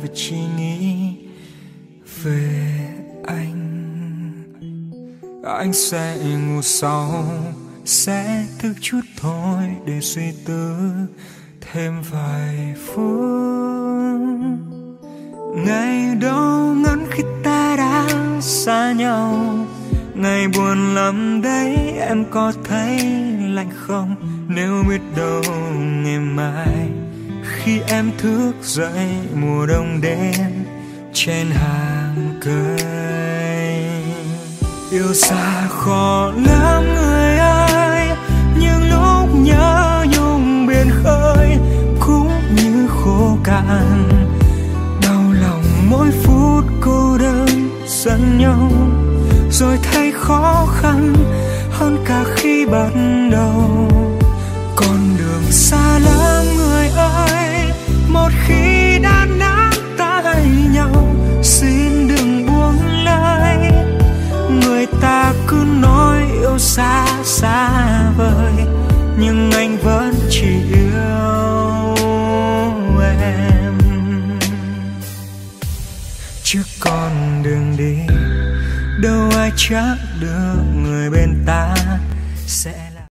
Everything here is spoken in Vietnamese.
và chỉ nghĩ về anh. Anh sẽ ngủ sau, sẽ thức chút thôi để suy tư thêm vài phút. Ngày đâu ngắn khi ta đã xa nhau, ngày buồn lắm đấy em có thấy lạnh không? Nếu biết đâu ngày mai khi em thức dậy mùa đông đến trên hàng cây. Yêu xa khó lắm người ơi, nhưng lúc nhớ nhung biển khơi, cũng như khô cạn. Đau lòng mỗi phút cô đơn giận nhau, rồi thấy khó khăn hơn cả khi ban đầu. Con đường xa lắm người ơi một khi đã nắm tay nhau, xin đừng buông lơi. Người ta cứ nói yêu xa xa vời, nhưng anh vẫn chỉ yêu em. Trước con đường đi, đâu ai chắc được người bên ta sẽ